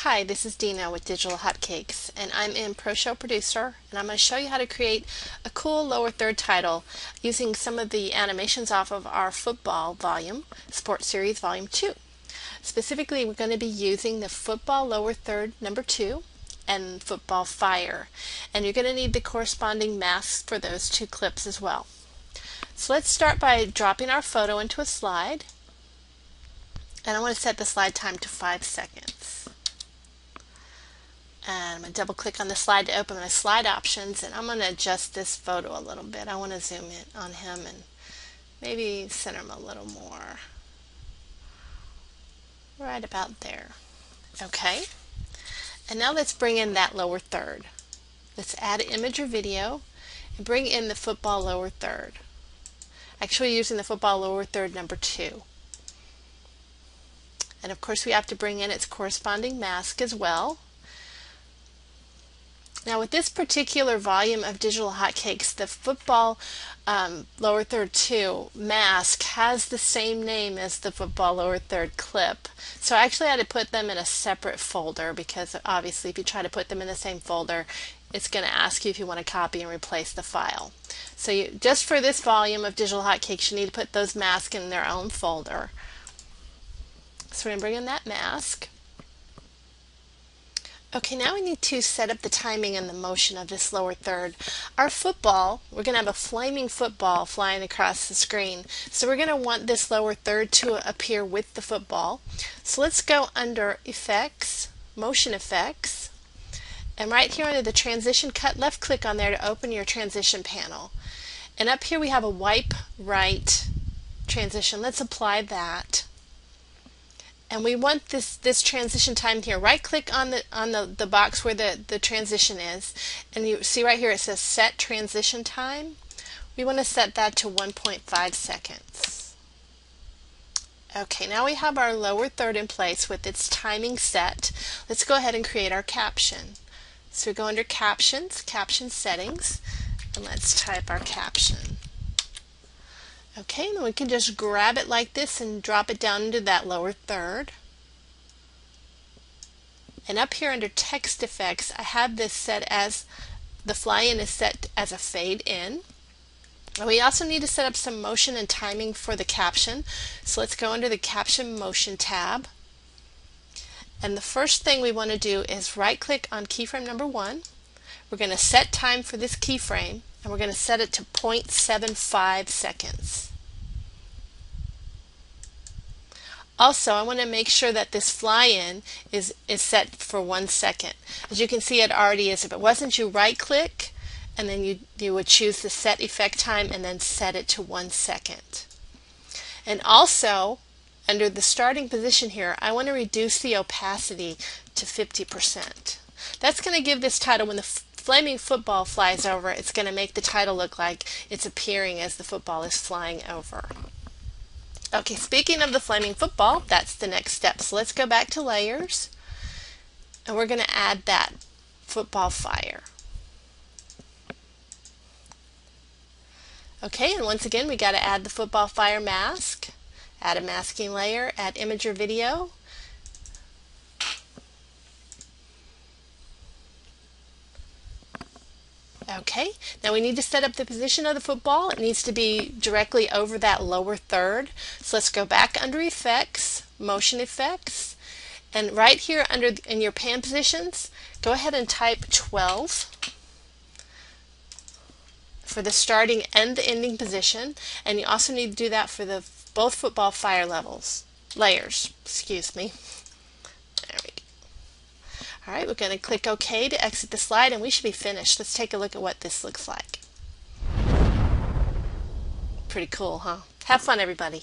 Hi, this is Dina with Digital Hotcakes and I'm in ProShow Producer and I'm going to show you how to create a cool lower third title using some of the animations off of our football volume, Sports Series Volume 2. Specifically, we're going to be using the football lower third number 2 and football fire and you're going to need the corresponding masks for those two clips as well. So let's start by dropping our photo into a slide and I want to set the slide time to 5 seconds. And I'm going to double click on the slide to open my slide options and I'm going to adjust this photo a little bit. I want to zoom in on him and maybe center him a little more. Right about there. Okay. And now let's bring in that lower third. Let's add an image or video and bring in the football lower third. Actually using the football lower third number two. And of course we have to bring in its corresponding mask as well. Now with this particular volume of digital hotcakes, the football um, lower third 2 mask has the same name as the football lower third clip. So I actually had to put them in a separate folder because obviously if you try to put them in the same folder, it's going to ask you if you want to copy and replace the file. So you, just for this volume of digital hotcakes, you need to put those masks in their own folder. So we're going to bring in that mask. Okay, now we need to set up the timing and the motion of this lower third. Our football, we're going to have a flaming football flying across the screen. So we're going to want this lower third to appear with the football. So let's go under Effects, Motion Effects, and right here under the Transition Cut, left click on there to open your transition panel. And up here we have a wipe right transition. Let's apply that and we want this this transition time here. Right click on the on the, the box where the the transition is. And you see right here it says set transition time. We want to set that to 1.5 seconds. Okay now we have our lower third in place with its timing set. Let's go ahead and create our caption. So we go under captions caption settings and let's type our caption Okay, then we can just grab it like this and drop it down into that lower third. And up here under text effects, I have this set as the fly in is set as a fade in. And we also need to set up some motion and timing for the caption. So let's go under the caption motion tab. And the first thing we want to do is right click on keyframe number one. We're going to set time for this keyframe and we're going to set it to 0.75 seconds. Also, I want to make sure that this fly-in is, is set for one second. As you can see, it already is. If it wasn't, you right-click, and then you, you would choose the set effect time and then set it to one second. And also, under the starting position here, I want to reduce the opacity to 50%. That's going to give this title when the flaming football flies over, it's going to make the title look like it's appearing as the football is flying over. Okay, speaking of the flaming football, that's the next step. So let's go back to layers and we're going to add that football fire. Okay, and once again, we got to add the football fire mask, add a masking layer, add image or video, Okay, now we need to set up the position of the football. It needs to be directly over that lower third. So let's go back under Effects, Motion Effects, and right here under in your pan positions, go ahead and type 12 for the starting and the ending position, and you also need to do that for the both football fire levels, layers, excuse me. All right, we're going to click OK to exit the slide and we should be finished. Let's take a look at what this looks like. Pretty cool, huh? Have fun, everybody.